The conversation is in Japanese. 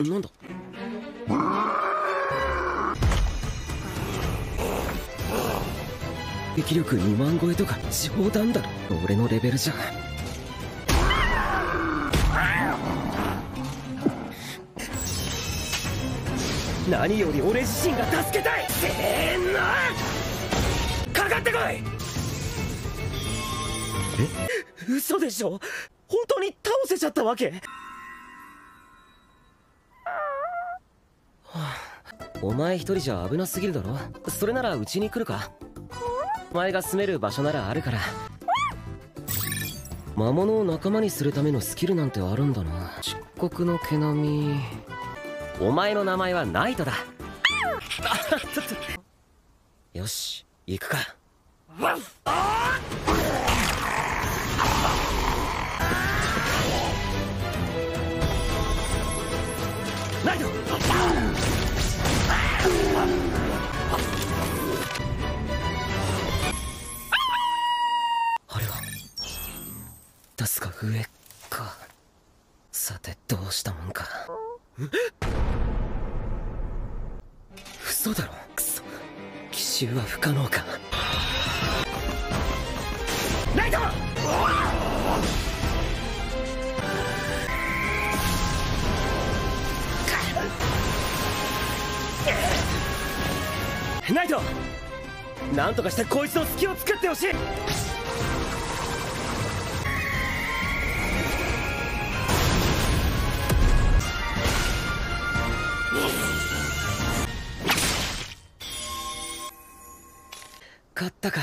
なんだ？撃力2万超えとか冗談だろ。俺のレベルじゃ。何より俺自身が助けたい！せーのかかってこい！え？嘘でしょ？本当に倒せちゃったわけ、お前一人じゃ危なすぎるだろ。それならうちに来るか。お前が住める場所ならあるから。魔物を仲間にするためのスキルなんてあるんだな。漆黒の毛並み。お前の名前はナイトだ。よし行くか。ナイト！ダスが上か。さてどうしたもんか。嘘だろ。クソ奇襲は不可能か。ナイト！ナイト！なんとかしてこいつの隙を作ってほしい！勝ったか。